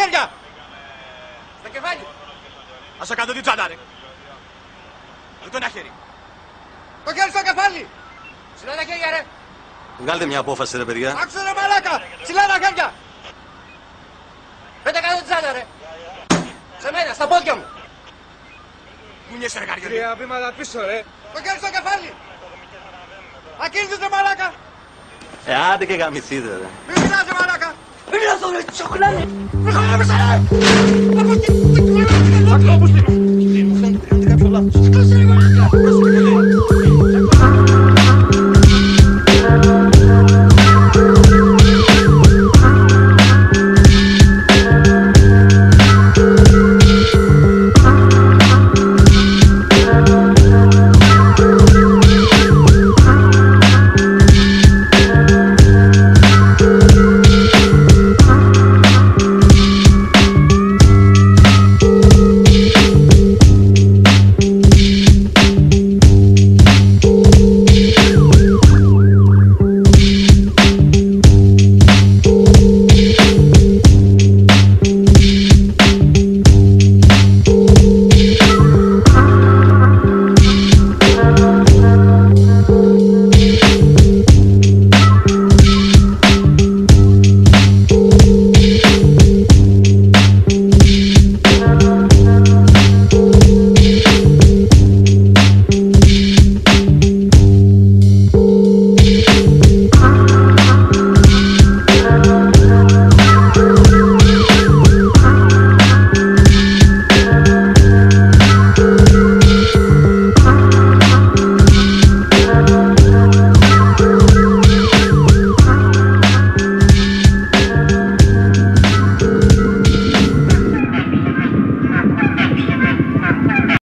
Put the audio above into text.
χέρια. Στο κεφάλι. Ας σε κάνω την τσάντα, ρε. Δεν τον χέρι. Το χέρι στο κεφάλι. Ψηλά τα χέρια ρε. Βγάλτε μια απόφαση, ρε παιδιά. Άκουσε ρε μαλάκα. Ψηλά τα χέρια. Πέντε κάτω την τσάντα ρε. Σε μένα, στα πόδια μου. Κουνιέσαι, ρε καριόλι. Τρία βήματα πίσω ρε. Το χέρι στο κεφάλι. Ακίνητος μαλάκα. Ε, άντε και γαμηθείτε, ρε. Biraz sonra çoklan. Bakalım sana. Bakalım sana. Bakalım sana.